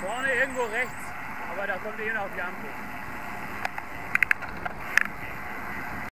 Vorne irgendwo rechts, aber da kommt ihr hin auf die Ampel.